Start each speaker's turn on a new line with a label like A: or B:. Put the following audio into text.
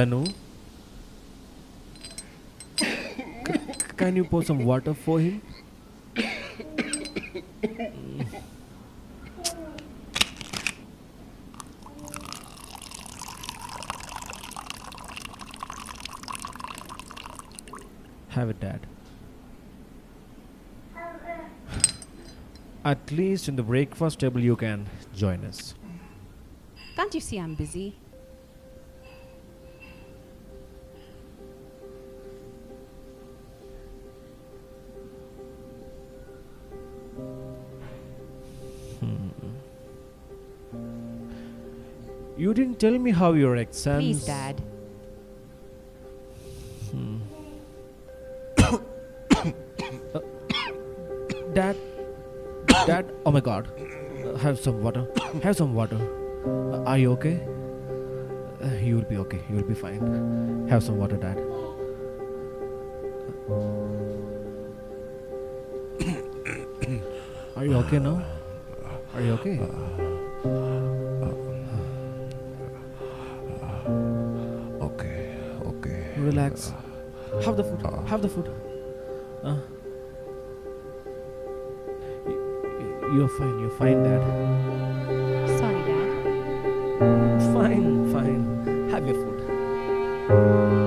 A: Tanu? C- can you pour some water for him? Have it, Dad. At least in the breakfast table, you can join us.
B: Can't you see I'm busy?
A: You didn't tell me how your exams.
B: Please, Dad.
A: Dad, Dad, oh my God, Uh, have some water. Have some water. Uh, are you okay? Uh, you will be okay. You will be fine. Have some water, Dad. Are you okay now? Are you? Okay, Relax. Have the food. Have the food. Uh. Y- y- You're fine. You're fine, Dad.
B: Sorry, Dad.
A: Fine, fine. Have your food.